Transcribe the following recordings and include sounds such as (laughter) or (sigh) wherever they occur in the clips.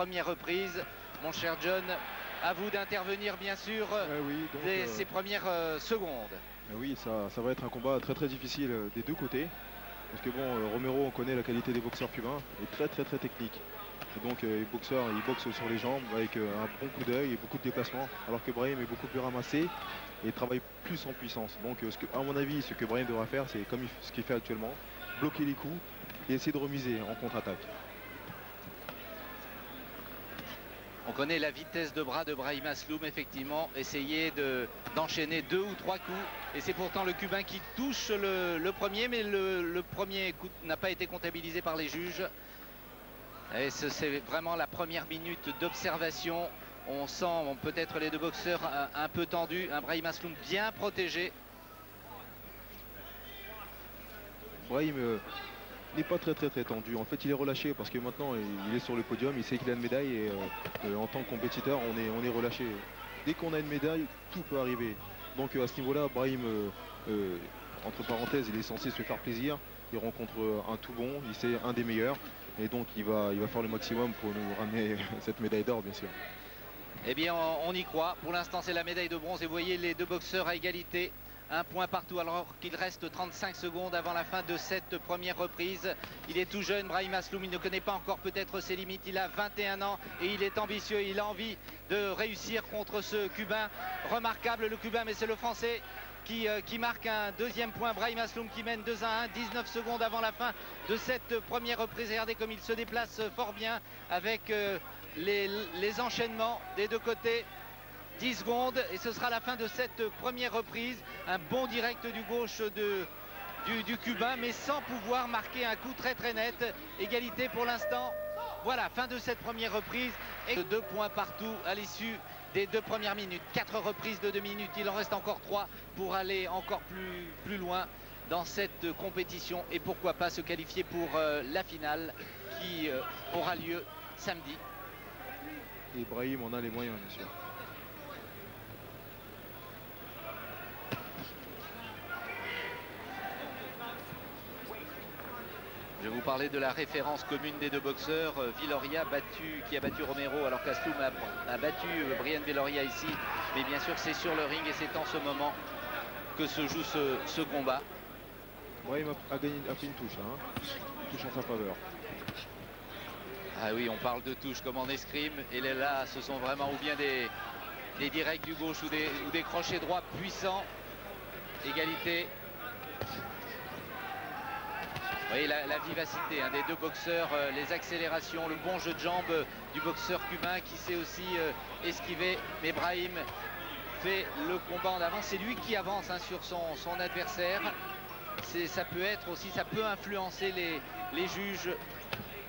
première reprise. Mon cher John, à vous d'intervenir bien sûr oui, dès ces premières secondes. oui, ça, ça, va être un combat très très difficile des deux côtés. Parce que bon, Romero, on connaît la qualité des boxeurs cubains, est très très très technique. Et donc les boxeurs, ils boxent sur les jambes avec un bon coup d'œil et beaucoup de déplacements. Alors que Brahim est beaucoup plus ramassé et travaille plus en puissance. Donc ce que, à mon avis, ce que Brahim devra faire, c'est comme ce qu'il fait actuellement, bloquer les coups et essayer de remiser en contre-attaque. On connaît la vitesse de bras de Brahim Asloum, effectivement, essayer d'enchaîner deux ou trois coups. Et c'est pourtant le Cubain qui touche le, premier, mais le, premier coup n'a pas été comptabilisé par les juges. Et c'est vraiment la première minute d'observation. On sent peut-être les deux boxeurs un, peu tendus, un Brahim Asloum bien protégé. Brahim euh, n'est pas très très très tendu. En fait, il est relâché parce que maintenant il est sur le podium, il sait qu'il a une médaille et euh, euh, en tant que compétiteur, on est, relâché. Dès qu'on a une médaille, tout peut arriver. Donc à ce niveau-là, Brahim, entre parenthèses, il est censé se faire plaisir. Il rencontre un tout bon, il sait un des meilleurs. Et donc il va, il va faire le maximum pour nous ramener (laughs) cette médaille d'or, bien sûr. Eh bien, on y croit. Pour l'instant, c'est la médaille de bronze. Et vous voyez les deux boxeurs à égalité. Un point partout alors qu'il reste 35 secondes avant la fin de cette première reprise. Il est tout jeune, Brahim Asloum, il ne connaît pas encore peut-être ses limites. Il a 21 ans et il est ambitieux. Il a envie de réussir contre ce Cubain. Remarquable le Cubain, mais c'est le Français euh, qui, marque un deuxième point. Brahim Asloum qui mène 2 à 1, 19 secondes avant la fin de cette première reprise. Regardez comme il se déplace fort bien avec euh, les, enchaînements des deux côtés. 10 secondes et ce sera la fin de cette première reprise. Un bon direct du gauche du, du, cubain mais sans pouvoir marquer un coup très très net. Égalité pour l'instant. Voilà, fin de cette première reprise et deux points partout à l'issue des deux premières minutes. Quatre reprises de deux minutes, il en reste encore trois pour aller encore plus, plus loin dans cette compétition et pourquoi pas se qualifier pour euh, la finale qui euh, aura lieu samedi. Et Brahim en a les moyens bien sûr. Je vais vous parler de la référence commune des deux boxeurs. Euh, Villoria battu, qui a battu Romero alors qu'Asloum a, battu euh, Brian Villoria ici. Mais bien sûr c'est sur le ring et c'est en ce moment que se joue ce, combat. Ouais, il a, gagné, a fait une touche, hein. une touche en sa faveur. Ah oui, on parle de touche comme en escrime. Et là, ce sont vraiment ou bien des, des directs du gauche ou des, ou des crochets droits puissants. Égalité oui, la, vivacité hein, des deux boxeurs, euh, les accélérations, le bon jeu de jambes du boxeur cubain qui sait aussi euh, esquiver. Mais Brahim fait le combat en avant. C'est lui qui avance hein, sur son, adversaire. Ça peut être aussi, ça peut influencer les, juges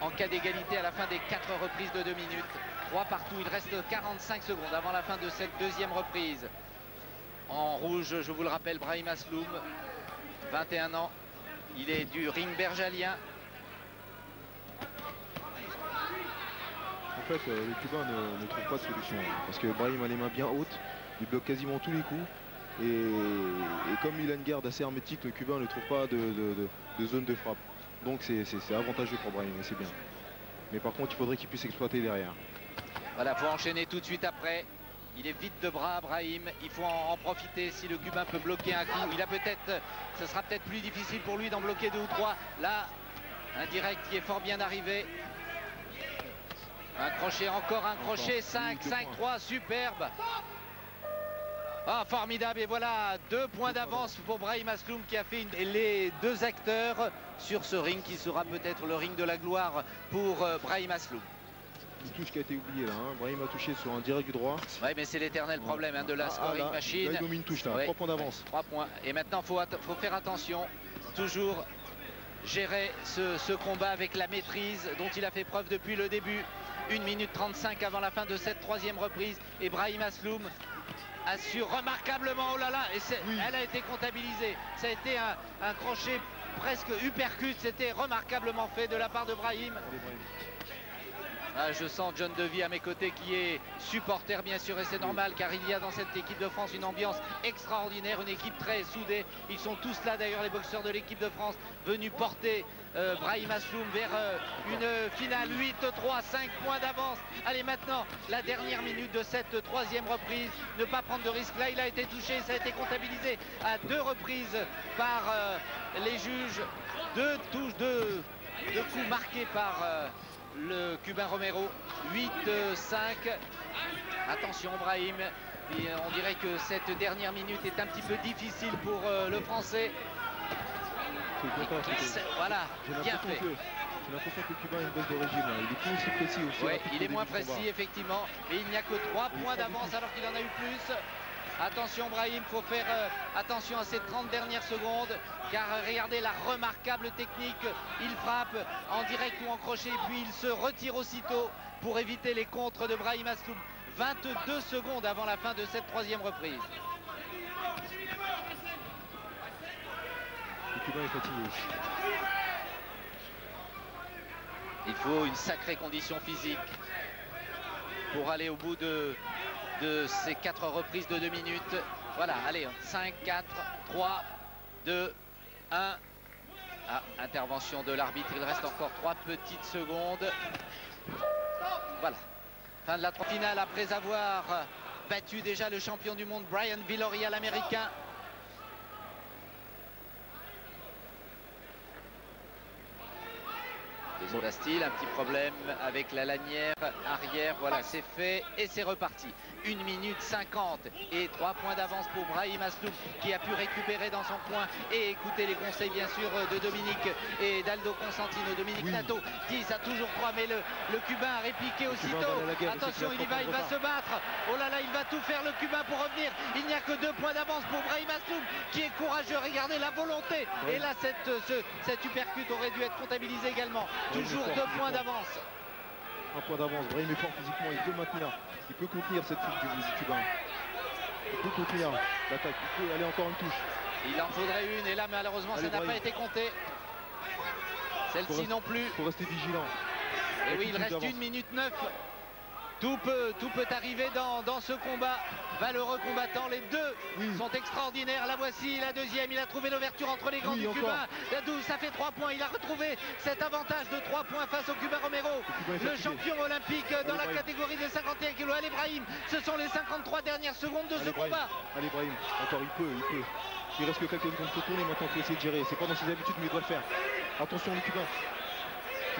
en cas d'égalité à la fin des quatre reprises de deux minutes. Trois partout, il reste 45 secondes avant la fin de cette deuxième reprise. En rouge, je vous le rappelle, Brahim Asloum, 21 ans, il est du ring bergalien. En fait, euh, les Cubains ne, trouvent pas de solution. Parce que Brahim a les mains bien hautes. Il bloque quasiment tous les coups. Et, comme il a une garde assez hermétique, le Cubain ne trouve pas de, zone de frappe. Donc c'est avantageux pour Brahim et c'est bien. Mais par contre, il faudrait qu'il puisse exploiter derrière. Voilà, faut enchaîner tout de suite après. Il est vite de bras, Brahim. Il faut en, profiter si le Cubain peut bloquer un coup. Il a peut-être, ce sera peut-être plus difficile pour lui d'en bloquer deux ou trois. Là, un direct qui est fort bien arrivé. Un crochet, encore un crochet. 5, 5, 3, superbe. Ah, formidable. Et voilà, deux points d'avance pour Brahim Asloum qui a fait les deux acteurs sur ce ring qui sera peut-être le ring de la gloire pour euh, Brahim Asloum une touche qui a été oubliée là. Hein. Brahim a touché sur un direct du droit. Oui, mais c'est l'éternel problème hein, de la ah, scoring ah, machine. il domine touche là. 3 points d'avance. 3 points. Et maintenant, il faut, faut, faire attention. Toujours gérer ce, combat avec la maîtrise dont il a fait preuve depuis le début. 1 minute 35 avant la fin de cette troisième reprise. Et Brahim Asloum assure remarquablement. Oh là là, et elle a été comptabilisée. Ça a été un, un crochet presque uppercut. C'était remarquablement fait de la part de Brahim. Ah, je sens John Devy à mes côtés qui est supporter bien sûr et c'est normal car il y a dans cette équipe de France une ambiance extraordinaire, une équipe très soudée. Ils sont tous là d'ailleurs les boxeurs de l'équipe de France venus porter euh, Brahim Asloum vers euh, une finale 8-3, 5 points d'avance. Allez maintenant la dernière minute de cette troisième reprise. Ne pas prendre de risque. Là il a été touché, ça a été comptabilisé à deux reprises par euh, les juges. Deux touches, deux coups marqués par le Cubain Romero. 8-5. Attention Brahim. on dirait que cette dernière minute est un petit peu difficile pour euh, le Français. Voilà, bien fait. J'ai l'impression que le Cubain a une baisse de régime. Il est plus aussi précis aussi. Oui, il est moins précis effectivement. Mais il n'y a que 3 points d'avance alors qu'il en a eu plus. Attention Brahim, il faut faire euh, attention à ces 30 dernières secondes car euh, regardez la remarquable technique. Il frappe en direct ou en crochet puis il se retire aussitôt pour éviter les contres de Brahim Asloum. 22 secondes avant la fin de cette troisième reprise. Il faut une sacrée condition physique pour aller au bout de de ces quatre reprises de deux minutes. Voilà, allez, 5, 4, 3, 2, 1. intervention de l'arbitre, il reste encore trois petites secondes. Voilà, fin de la finale après avoir battu déjà le champion du monde Brian Villoria, l'américain. Bastille, un petit problème avec la lanière arrière. Voilà, c'est fait et c'est reparti. 1 minute 50 et 3 points d'avance pour Brahim Asloum qui a pu récupérer dans son coin et écouter les conseils bien sûr de Dominique et d'Aldo Constantino. Dominique Nato dit ça toujours 3 mais le, le Cubain a répliqué aussitôt. Attention il y va, il va se battre. Oh là là il va tout faire le Cubain pour revenir. Il n'y a que 2 points d'avance pour Brahim Asloum qui est courageux. Regardez la volonté. Et là cette, ce, cette uppercut aurait dû être comptabilisé également. Toujours 2 points d'avance. Un point d'avance. Brahim est fort physiquement. Il peut maintenir. Il peut contenir cette fuite du cubain. Il peut contenir l'attaque. Il peut aller encore une touche. Il en faudrait une. Et là, malheureusement, ça n'a pas été compté. Celle-ci non plus. Il faut rester vigilant. Et oui, il reste une minute 9. Tout peut, tout peut arriver dans, dans ce combat. Valeureux combattant, les deux sont extraordinaires. La voici, la deuxième. Il a trouvé l'ouverture entre les grands du Cubain. Ça fait 3 points. Il a retrouvé cet avantage de 3 points face au Cubain Romero. Le, champion olympique dans la catégorie des 51 kg. Allez, Brahim, ce sont les 53 dernières secondes de ce combat. Allez, Brahim, encore, il peut, il peut. Il reste que quelques secondes pour tourner maintenant, il faut essayer de gérer. C'est pas dans ses habitudes, mais il doit le faire. Attention, les Cubains.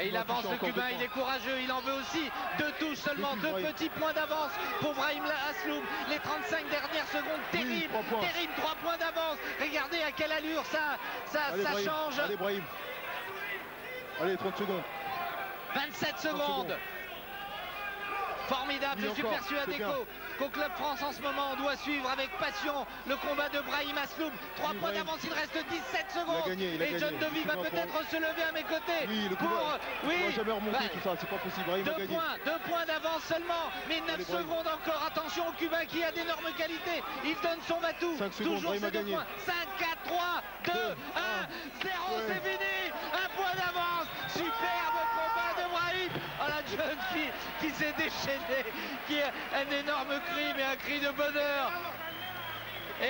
Et il avance le Cubain, il est courageux, il en veut aussi. Deux touches seulement, deux petits points d'avance pour Brahim Asloum. Les 35 dernières secondes, terrible, terrible, trois points d'avance. Regardez à quelle allure ça, ça, ça change. Allez Brahim. Allez, 30 secondes. 27 secondes. Formidable, je suis persuadé qu'au Club France en ce moment, on doit suivre avec passion le combat de Brahim Asloum. 3 points d'avance, il reste 17 secondes. et John Devy va peut-être se lever à mes côtés. Oui, le pour... oui, jamais remonter bah, tout ça, c'est pas possible. Brahim deux points, deux points d'avance seulement, mais 9 secondes encore. Attention au Cubain qui a d'énormes qualités. Il donne son batou. 5 secondes, Toujours ces deux points. 5, 4, 3, 2, 1, 0, c'est fini. Un point d'avance. Superbe combat Brahim. Oh la John qui, qui s'est déchaîné qui est un énorme cri, mais un cri de bonheur.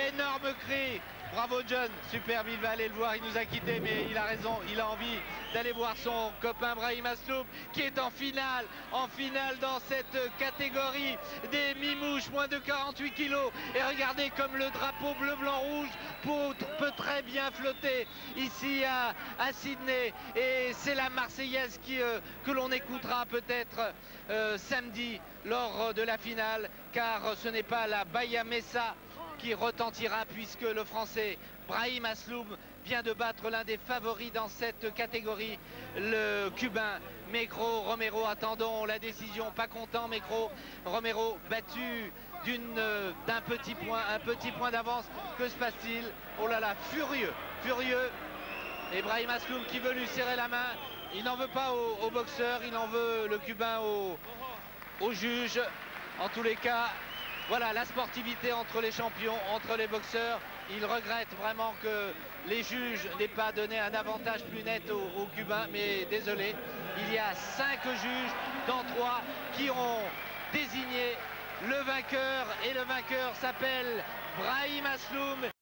Énorme cri. Bravo John, superbe, il va aller le voir, il nous a quitté mais il a raison, il a envie d'aller voir son copain Brahim Asloum qui est en finale, en finale dans cette catégorie des mimouches, moins de 48 kilos. Et regardez comme le drapeau bleu, blanc, rouge peut, très bien flotter ici à, Sydney. Et c'est la Marseillaise euh, que l'on écoutera peut-être euh, samedi lors de la finale, car ce n'est pas la Bahia Mesa qui retentira puisque le Français Brahim Asloum vient de battre l'un des favoris dans cette catégorie, le Cubain Mecro Romero. Attendons la décision, pas content Mecro Romero battu d'un petit point, un petit point d'avance. Que se passe-t-il? Oh là là, furieux, furieux. Et Brahim Asloum qui veut lui serrer la main. Il n'en veut pas au, boxeur, il en veut le Cubain au, au juge. En tous les cas, voilà la sportivité entre les champions, entre les boxeurs. Il regrette vraiment que les juges n'aient pas donné un avantage plus net aux, Cubains, mais désolé, il y a cinq juges dans trois qui ont désigné le vainqueur. Et le vainqueur s'appelle Brahim Asloum.